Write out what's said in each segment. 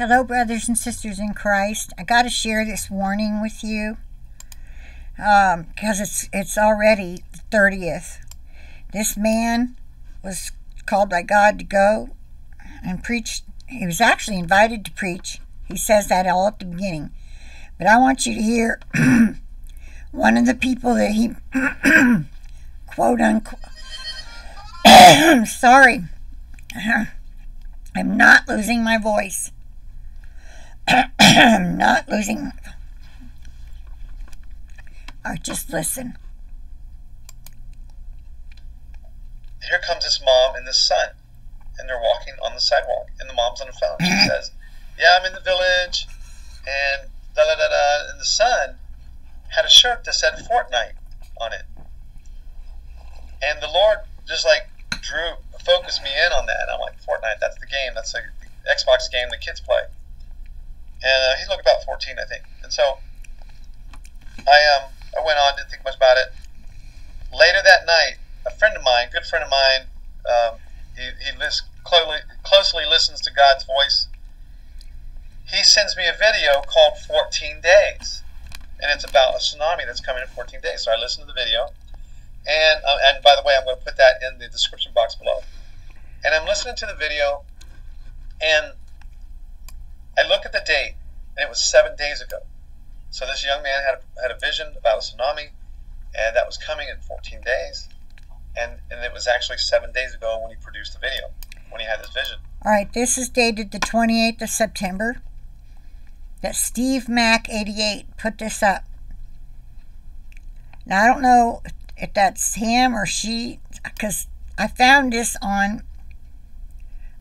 Hello, brothers and sisters in Christ. I got to share this warning with you because um, it's it's already the thirtieth. This man was called by God to go and preach. He was actually invited to preach. He says that all at the beginning. But I want you to hear one of the people that he quote unquote. sorry, I'm not losing my voice. I'm not losing. Or just listen. Here comes this mom and this son, and they're walking on the sidewalk, and the mom's on the phone. She says, "Yeah, I'm in the village," and da da da da. And the son had a shirt that said Fortnite on it, and the Lord just like drew focused me in on that. And I'm like, Fortnite, that's the game. That's the Xbox game the kids play and uh, he's like about 14, I think. And so I um I went on, didn't think much about it. Later that night, a friend of mine, good friend of mine, um, he he lis- closely closely listens to God's voice. He sends me a video called 14 Days, and it's about a tsunami that's coming in 14 days. So I listen to the video, and uh, and by the way, I'm going to put that in the description box below. And I'm listening to the video, and I look at the date, and it was seven days ago. So this young man had a, had a vision about a tsunami, and that was coming in 14 days. And, and it was actually seven days ago when he produced the video, when he had this vision. All right, this is dated the 28th of September. That Steve Mac 88 put this up. Now, I don't know if that's him or she, because I found this on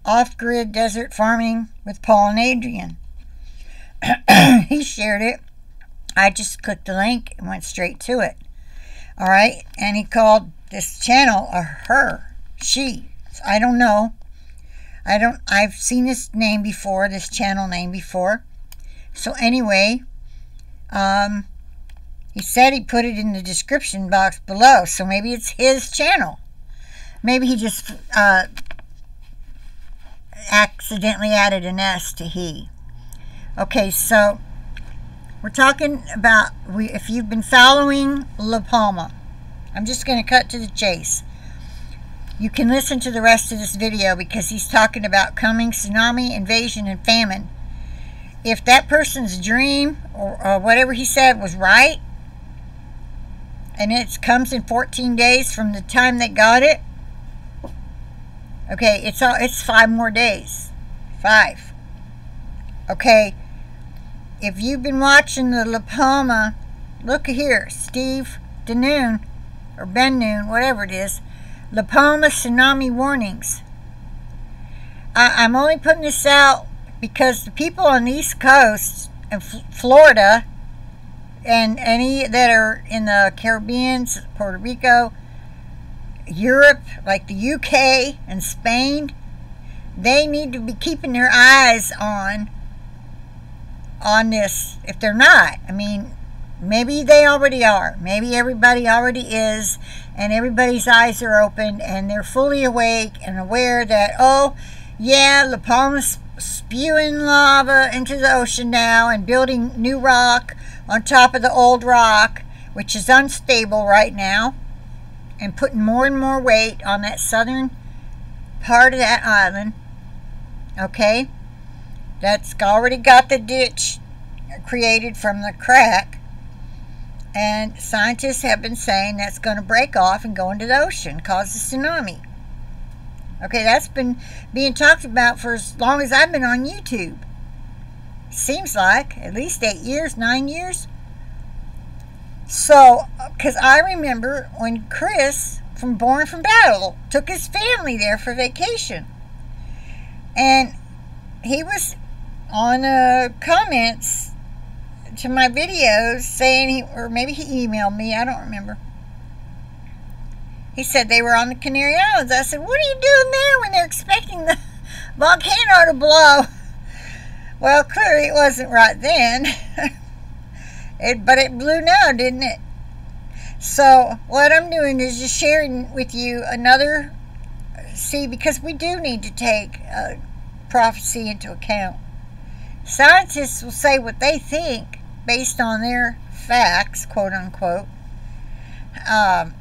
off grid desert farming with Paul and Adrian. he shared it. I just clicked the link and went straight to it. All right. And he called this channel a her, she. I don't know. I don't, I've seen this name before, this channel name before. So anyway, um, he said he put it in the description box below. So maybe it's his channel. Maybe he just uh, accidentally added an S to he. Okay, so we're talking about we if you've been following La Palma. I'm just going to cut to the chase. You can listen to the rest of this video because he's talking about coming tsunami, invasion, and famine. If that person's dream or, or whatever he said was right, and it comes in 14 days from the time they got it, Okay, it's all, it's five more days. Five. Okay, if you've been watching the La Palma, look here, Steve Denoon, or Ben Noon, whatever it is, La Palma tsunami warnings. I, am only putting this out because the people on the East Coast and Florida and any that are in the Caribbean, Puerto Rico, Europe, like the UK and Spain, they need to be keeping their eyes on on this if they're not. I mean, maybe they already are. Maybe everybody already is and everybody's eyes are open and they're fully awake and aware that oh, yeah, La Palma's spewing lava into the ocean now and building new rock on top of the old rock, which is unstable right now and putting more and more weight on that southern part of that island. Okay? That's already got the ditch created from the crack. And scientists have been saying that's going to break off and go into the ocean, cause a tsunami. Okay, that's been being talked about for as long as I've been on YouTube. Seems like at least eight years, nine years. So, because I remember when Chris from Born from Battle took his family there for vacation. And he was on uh, comments to my videos saying he, or maybe he emailed me, I don't remember. He said they were on the Canary Islands. I said, What are you doing there when they're expecting the volcano to blow? Well, clearly it wasn't right then. It, but it blew now, didn't it? So what I'm doing is just sharing with you another, see, because we do need to take uh, prophecy into account. Scientists will say what they think based on their facts, quote unquote. Um,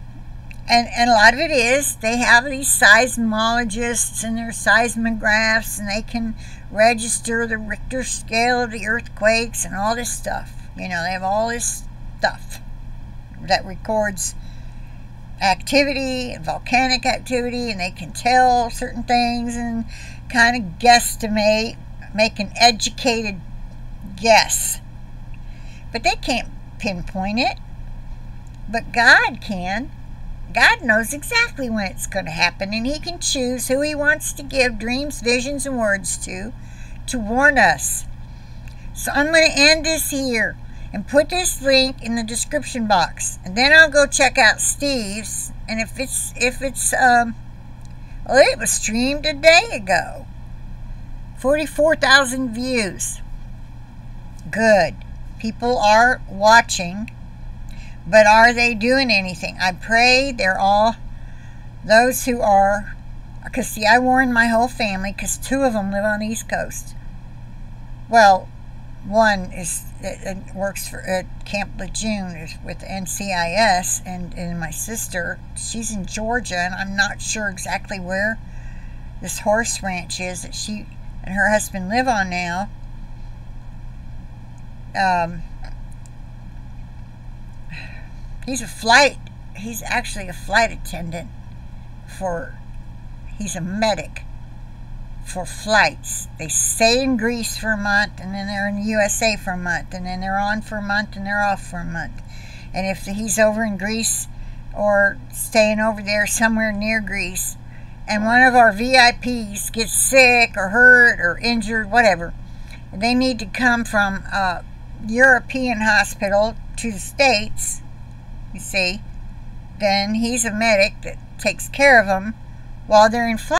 and, and a lot of it is they have these seismologists and their seismographs and they can register the Richter scale of the earthquakes and all this stuff. You know, they have all this stuff that records activity, and volcanic activity, and they can tell certain things and kind of guesstimate, make an educated guess. But they can't pinpoint it. But God can. God knows exactly when it's going to happen, and He can choose who He wants to give dreams, visions, and words to to warn us. So I'm going to end this here and put this link in the description box, and then I'll go check out Steve's. And if it's if it's um, well, it was streamed a day ago. Forty-four thousand views. Good. People are watching but are they doing anything? I pray they're all those who are, because see, I warned my whole family because two of them live on the East Coast. Well, one is it, it works for at Camp Lejeune is with NCIS, and, and my sister, she's in Georgia, and I'm not sure exactly where this horse ranch is that she and her husband live on now. Um, He's a flight, he's actually a flight attendant for, he's a medic for flights. They stay in Greece for a month and then they're in the USA for a month and then they're on for a month and they're off for a month. And if he's over in Greece or staying over there somewhere near Greece and one of our VIPs gets sick or hurt or injured, whatever, they need to come from a European hospital to the States you see, then he's a medic that takes care of them while they're in flight.